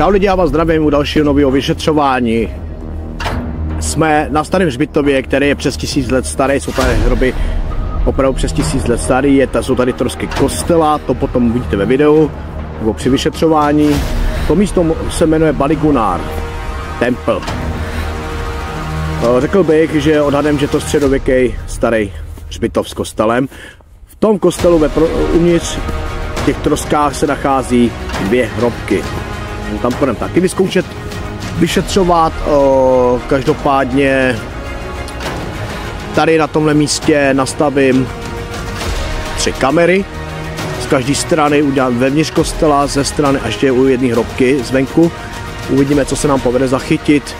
Čau lidi, já vás zdravím u dalšího nového vyšetřování. Jsme na starém hřbitově, který je přes tisíc let starý, jsou tady hroby opravdu přes tisíc let starý, je, jsou tady trosky kostela, to potom uvidíte ve videu, nebo při vyšetřování. To místo se jmenuje Baligunár, Temple. Řekl bych, že odhadem, že to středověký starý hřbitov s kostelem. V tom kostelu ve uvnitř těch troskách se nachází dvě hrobky. Tam půjdeme taky vyzkoušet vyšetřovat. O, každopádně tady na tomhle místě nastavím tři kamery. Z každé strany udělám vevnitř kostela, ze strany a ještě u jedné hrobky zvenku. Uvidíme, co se nám povede zachytit.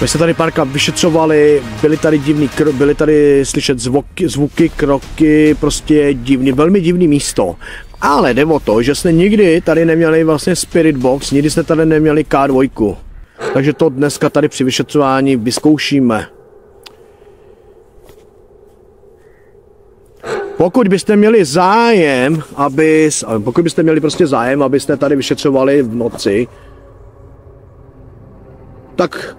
My jsme tady párkrát vyšetřovali, byly tady divný, byly tady slyšet zvuky, zvuky, kroky, prostě divný, velmi divný místo. Ale jde o to, že jsme nikdy tady neměli vlastně Spirit Box, nikdy jsme tady neměli K2. Takže to dneska tady při vyšetřování vyzkoušíme. Pokud byste měli zájem, aby, pokud byste měli prostě zájem, abyste tady vyšetřovali v noci, tak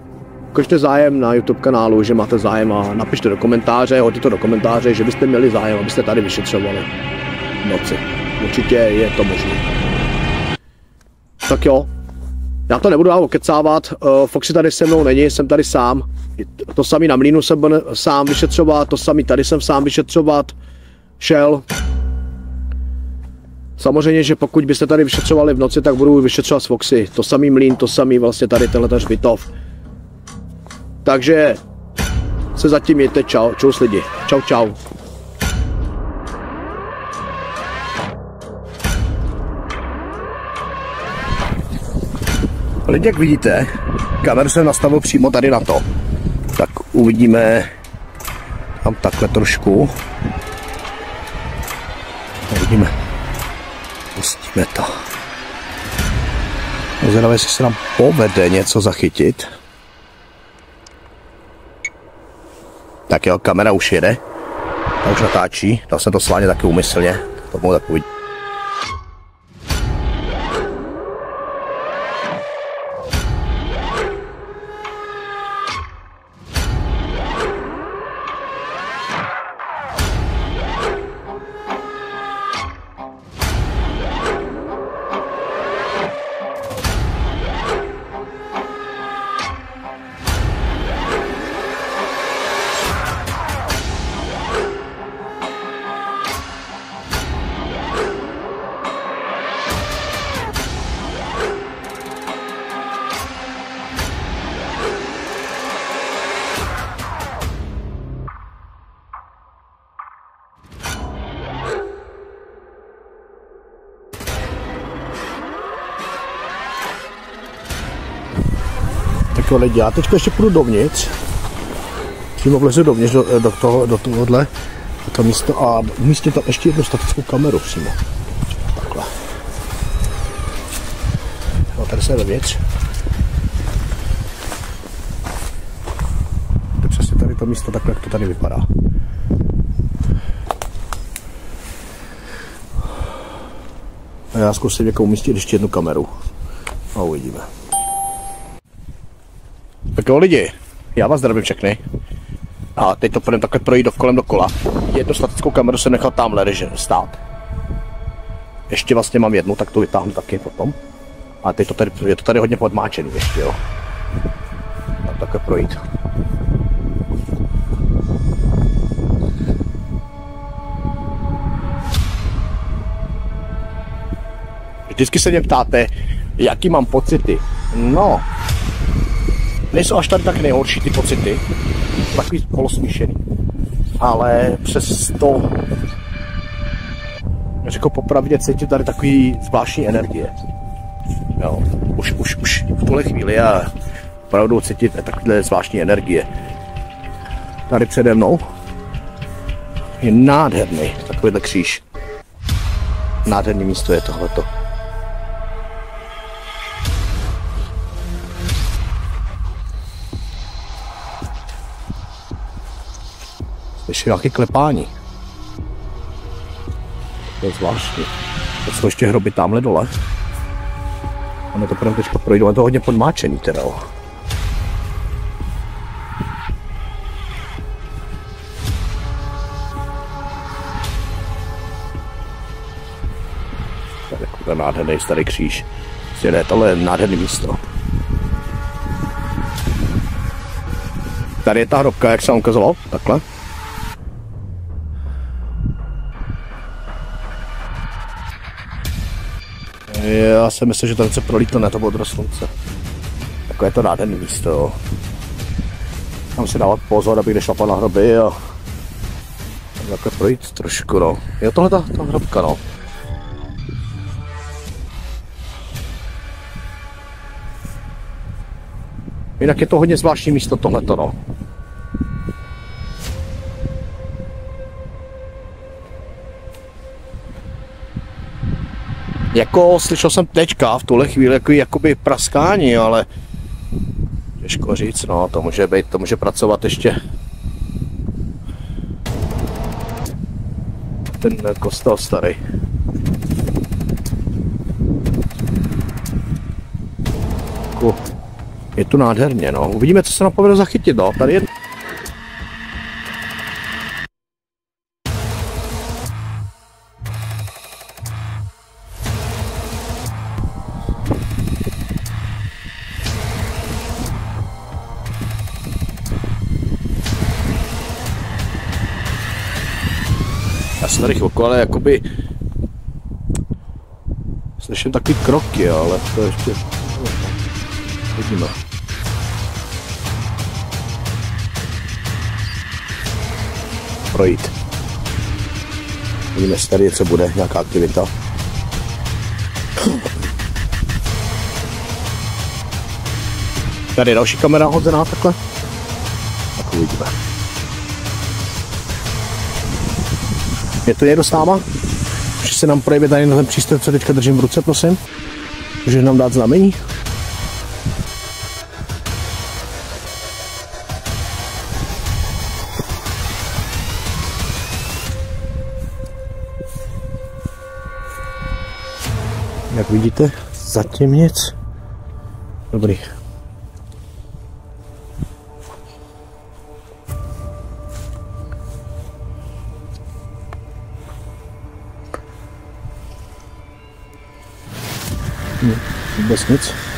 ukažte zájem na YouTube kanálu, že máte zájem a napište do komentáře, hodíte to do komentáře, že byste měli zájem, abyste tady vyšetřovali v noci. Určitě je to možné. Tak jo, já to nebudu dál okecávat, uh, Foxy tady se mnou není, jsem tady sám. To samý na mlínu jsem byl sám vyšetřovat, to samý tady jsem sám vyšetřovat šel. Samozřejmě, že pokud byste tady vyšetřovali v noci, tak budu vyšetřovat s Foxy. To samý mlín, to samý vlastně tady tenhle hřbitov. Takže se zatím mějte čau, čau lidi. Čau, čau. Lidi, jak vidíte, kamer jsem nastavil přímo tady na to. Tak uvidíme tam takhle trošku. Uvidíme. Pustíme to. Zvědavé, jestli se nám povede něco zachytit. Tak jo, kamera už jede. Ta už natáčí. Dal jsem to sláně taky úmyslně. To mohu tak uvidět. To lidi. Já teď ještě půjdu dovnitř. Přímo vlezu dovnitř do, do, toho, do tohohle to místo a umístím tam ještě jednu statickou kameru přímo. Takhle. No, tady se dovnitř. To přesně tady to místo, takhle jak to tady vypadá. A já zkusím jako umístit ještě jednu kameru. A uvidíme. Tak jo lidi, já vás zdravím všechny. A teď to půjdeme takhle projít do kolem dokola. Jednu statickou kameru jsem nechal tamhle stát. Ještě vlastně mám jednu, tak to vytáhnu taky potom. A teď to tady, je to tady hodně podmáčený ještě, jo. Tak takhle projít. Vždycky se mě ptáte, jaký mám pocity. No, nejsou až tady tak nejhorší ty pocity, takový polosmíšený. Ale přes to, řekl popravdě, cítím tady takový zvláštní energie. Jo, už, už, už v tuhle chvíli já opravdu cítit takové zvláštní energie. Tady přede mnou je nádherný takovýhle kříž. Nádherný místo je tohleto. Ještě nějaké klepání. To je zvláštní. To jsou ještě hroby tamhle dole. My to půjdeme teďka projít, je to hodně podmáčený teda. Tady je nádherný starý kříž. Prostě ne, tohle je nádherný místo. Tady je ta hrobka, jak jsem ukazoval, takhle. Já si myslím, že to se prolítne na to modro slunce. Jako je to nádherný místo. Tam si dávat pozor, aby nešlapal na hroby a takhle projít trošku, no. Jo, tohle ta, ta hrobka, no. Jinak je to hodně zvláštní místo tohleto, no. Jako slyšel jsem teďka v tuhle chvíli jako, jakoby praskání, ale těžko říct, no, to může být, to může pracovat ještě ten kostel starý. Je tu nádherně, no. Uvidíme, co se nám povede zachytit, no. Tady je Já jsem tady chvilku, ale jakoby slyším takový kroky, ale to ještě vidíme. Projít. Vidíme, jestli tady něco bude, nějaká aktivita. Tady je další kamera hozená takhle. Je tu někdo s náma? Může se nám projevit tady na ten přístroj, co teďka držím v ruce, prosím? Může nám dát znamení? Jak vidíte, zatím nic. Dobrý. Vůbec nic.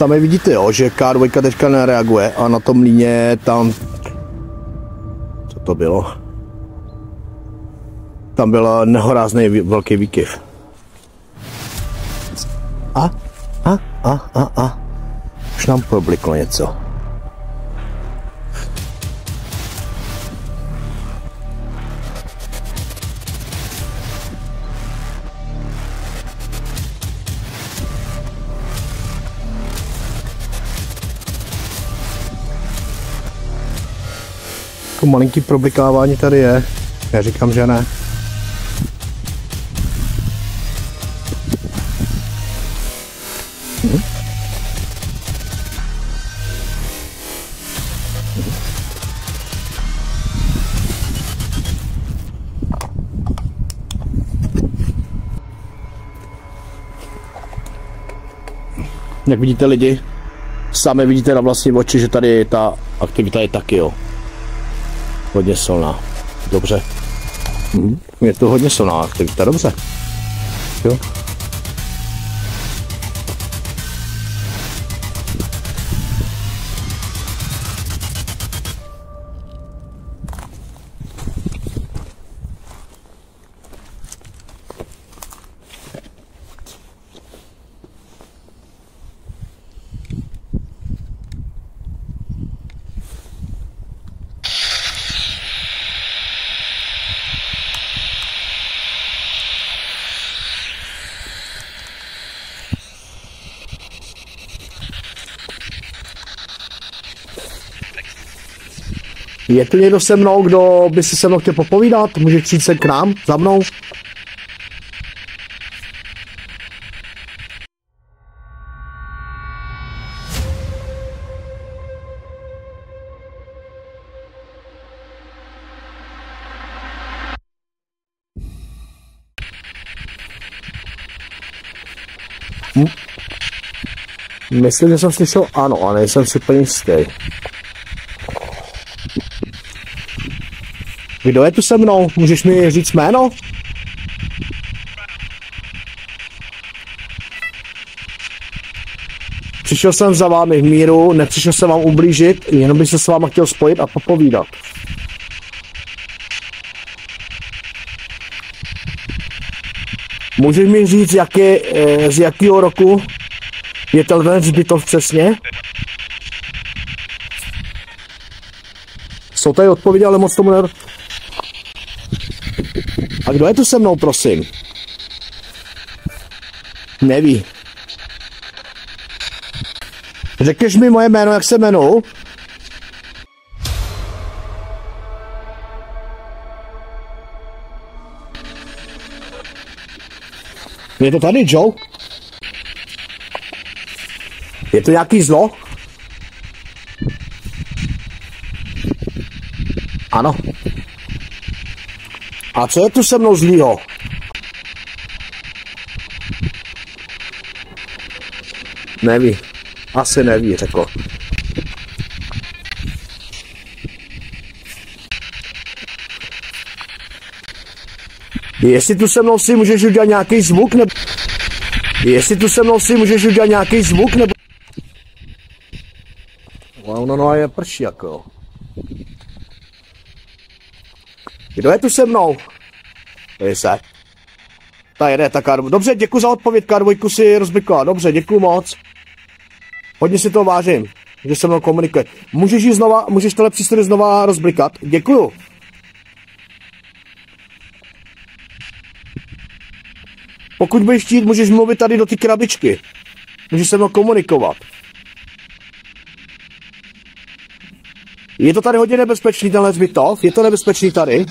Sami vidíte, jo, že K2 teďka nereaguje a na tom líně tam... Co to bylo? Tam byl nehorázný velký výkyv. A? A? A? A? A? Už nám probliklo něco. Jako malinký problikávání tady je. Já říkám, že ne. Jak vidíte lidi, sami vidíte na vlastní oči, že tady ta aktivita je taky, jo. Hodně silná. Dobře. Mhm. Je to hodně silná aktivita, dobře. Jo. Je tu někdo se mnou, kdo by si se mnou chtěl popovídat? Může přijít se k nám, za mnou? Myslím, že jsem slyšel ano, ale nejsem si plně jistý. Kdo je tu se mnou? Můžeš mi říct jméno? Přišel jsem za vámi v míru, nepřišel jsem vám ublížit, jenom bych se s váma chtěl spojit a popovídat. Můžeš mi říct, jaký, z jakého roku je ten zbytov přesně? Jsou tady odpovědi, ale moc tomu ne... A kdo je tu se mnou, prosím? Neví. Řekneš mi moje jméno, jak se jmenuji? Je to tady, Joe? Je to nějaký zlo? Ano. A co je tu se mnou zlýho? Neví. Asi neví, řekl. Jestli tu se mnou si můžeš udělat nějaký zvuk, nebo... Jestli tu se mnou si můžeš udělat nějaký zvuk, nebo... No, no, no, je prší jako. Kdo je tu se mnou? Je se. Ta jede, ta karbu. Dobře, děkuji za odpověď, karvojku si rozbykla. Dobře, děkuji moc. Hodně si to vážím, že se mnou komunikuje. Můžeš jí znova, můžeš tohle přístroj znova rozblikat? Děkuju. Pokud budeš chtít, můžeš mluvit tady do ty krabičky. Můžeš se mnou komunikovat. Je to tady hodně nebezpečný, tenhle zbytov? Je to nebezpečný tady?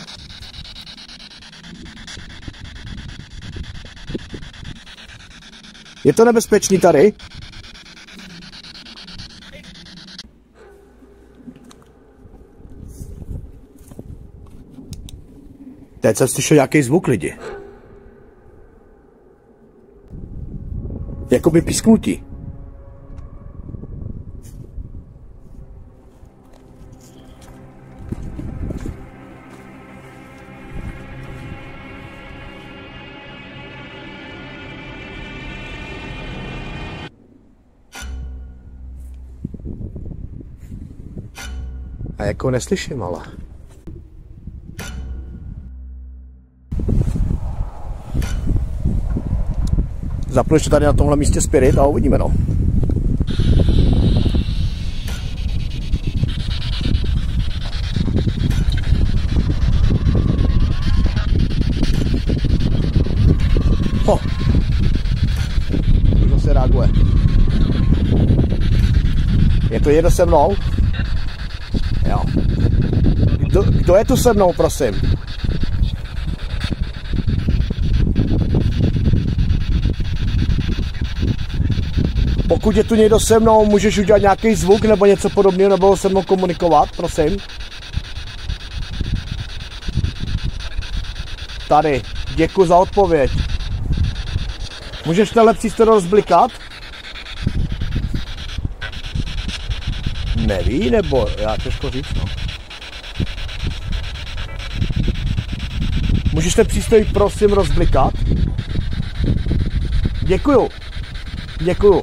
Je to nebezpečný tady? Teď jsem slyšel nějaký zvuk lidi. Jakoby písknutí. A jako neslyším, ale. Zapnu ještě tady na tomhle místě Spirit a uvidíme, no. Ho. Se. Je to jedno se mnou? Jo. Kdo, je tu se mnou, prosím? Pokud je tu někdo se mnou, můžeš udělat nějaký zvuk nebo něco podobného, nebo se mnou komunikovat, prosím. Tady, děkuji za odpověď. Můžeš tenhle přístroj rozblikat? Neví, nebo já těžko říct, no. Můžeš ten přístroj prosím rozblikat? Děkuju. Děkuju.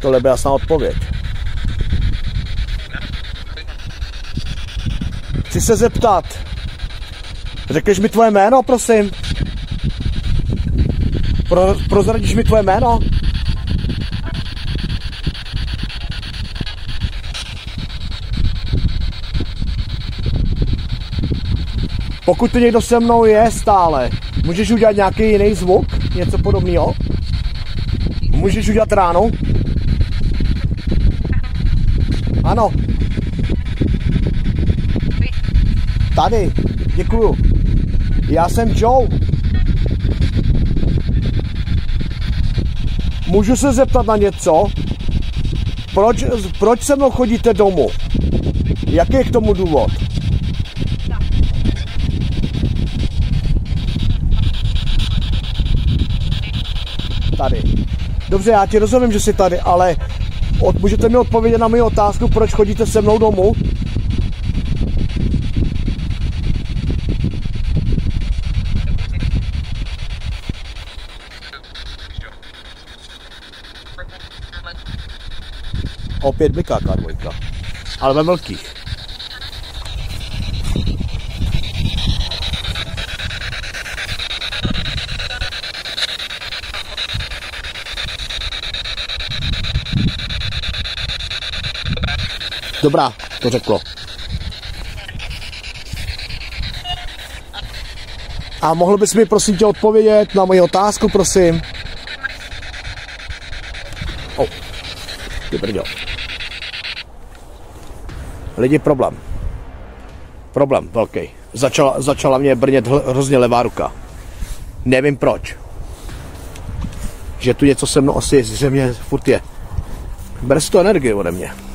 Tohle by jasná odpověď. Chci se zeptat. Řekneš mi tvoje jméno, prosím? Pro, prozradíš mi tvoje jméno? Pokud tu někdo se mnou je stále, můžeš udělat nějaký jiný zvuk? Něco podobného? Můžeš udělat ráno? Ano. Tady, děkuju. Já jsem Joe. Můžu se zeptat na něco? Proč, proč se mnou chodíte domů? Jaký je k tomu důvod? Tady. Dobře, já ti rozumím, že jsi tady, ale od, můžete mi odpovědět na moji otázku, proč chodíte se mnou domů? Opět bliká k ale ve velkých. Dobrá, to řeklo. A mohl bys mi prosím tě odpovědět na moji otázku, prosím? Oh, ty brďo. Lidi, problém. Problém velký. Začala, začala mě brnět hrozně levá ruka. Nevím proč. Že tu něco se mnou asi zřejmě furt je. Bere si to energii ode mě.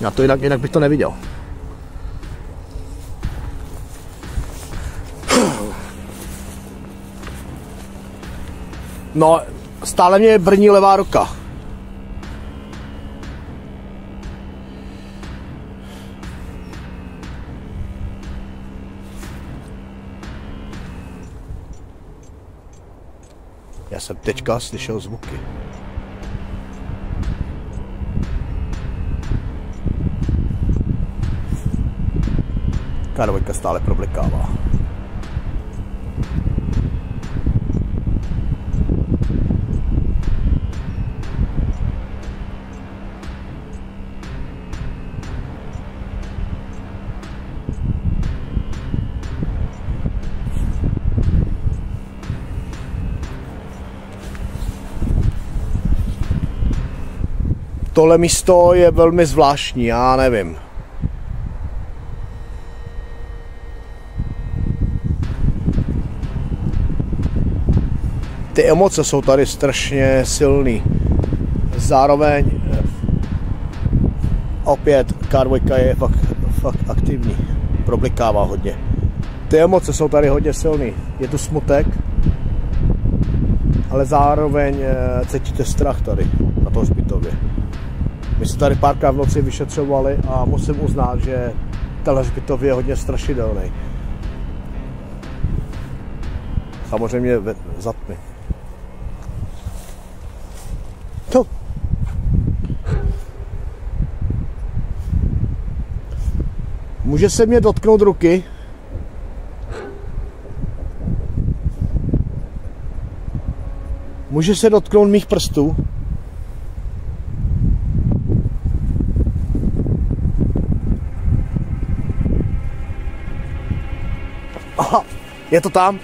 Já to jinak, jinak bych to neviděl. No, stále mě brní levá ruka. Já jsem teďka slyšel zvuky. K2 stále problikává. tohle místo je velmi zvláštní, já nevím. Ty emoce jsou tady strašně silný. Zároveň opět K2 je fakt, fakt aktivní. Problikává hodně. Ty emoce jsou tady hodně silný. Je tu smutek, ale zároveň eh, cítíte strach tady na tom zbytově. My jsme tady párkrát v noci vyšetřovali a musím uznat, že ten hřbitov je hodně strašidelný. Samozřejmě za. Může se mě dotknout ruky? Může se dotknout mých prstů? Aha, je to tam.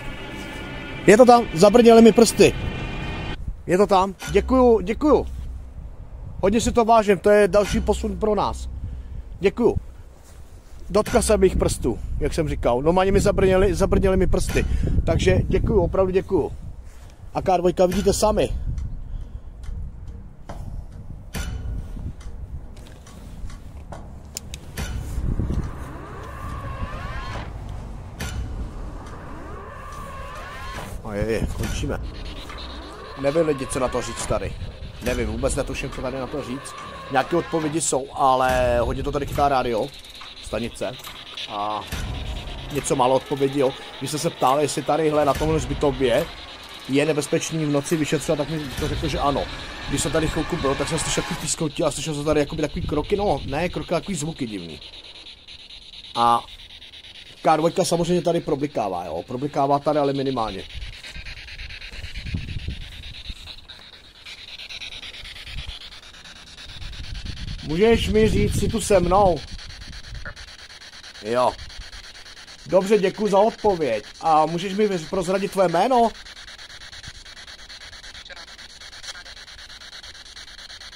Je to tam, zabrněly mi prsty. Je to tam. Děkuju, děkuju. Hodně si to vážím, to je další posun pro nás. Děkuju. Dotkla se mých prstů, jak jsem říkal. No ani mi zabrněli, zabrněli mi prsty. Takže děkuju, opravdu děkuju. A K2 vidíte sami. A je, je, končíme. Nevím lidi, co na to říct tady. Nevím, vůbec netuším, co tady na to říct. Nějaké odpovědi jsou, ale hodně to tady chytá rádio, stanice. A něco málo odpovědí, jo. Když jste se ptali, jestli tadyhle na tomhle zbytově je nebezpečný v noci vyšetřovat, tak mi to řekl, že ano. Když jsem tady chvilku byl, tak jsem slyšel takový pískotí a slyšel jsem tady jakoby takový kroky, no ne kroky, takový zvuky divný. A K2 samozřejmě tady problikává, jo, problikává tady ale minimálně. Můžeš mi říct, si tu se mnou? Jo. Dobře, děkuji za odpověď. A můžeš mi prozradit tvoje jméno?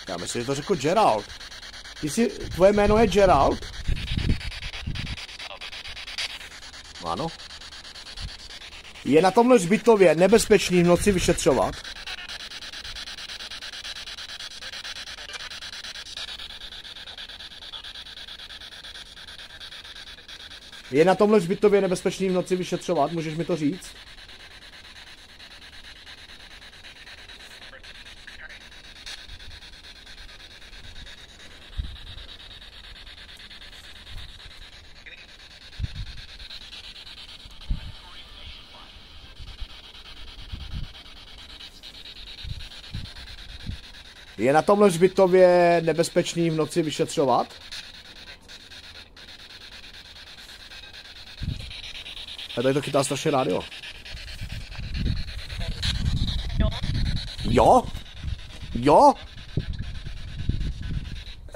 Já myslím, že to řekl Gerald. Ty jsi, tvoje jméno je Gerald? Ano. Je na tomhle zbytově nebezpečný v noci vyšetřovat? Je na tomhle zbytově nebezpečný v noci vyšetřovat? Můžeš mi to říct? Je na tomhle zbytově nebezpečný v noci vyšetřovat? A tady to chytá strašně rádio. Jo? Jo?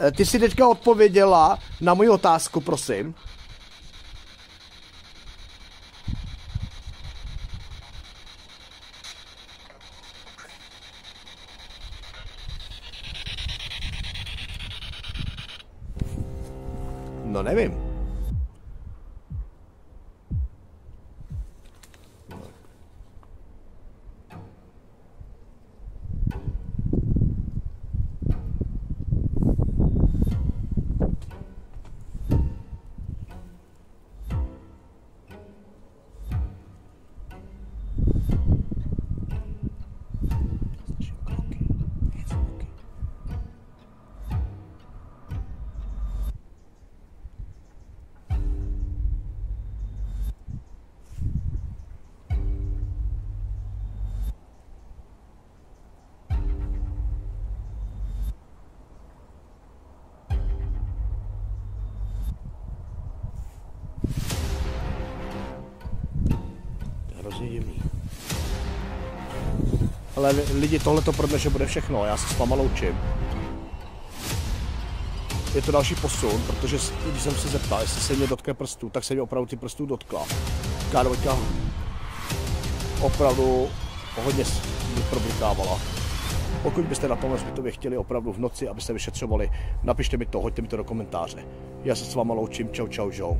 E, ty jsi teďka odpověděla na moji otázku, prosím. Hrozně divný. Ale lidi, tohle to pro dnešek bude všechno, já se s váma loučím. Je to další posun, protože když jsem se zeptal, jestli se mě dotkne prstů, tak se mě opravdu ty prstů dotkla. Kádovka opravdu hodně mě problikávala. Pokud byste na tomhle zbytově chtěli opravdu v noci, abyste vyšetřovali, napište mi to, hoďte mi to do komentáře. Já se s váma loučím, čau čau, čau.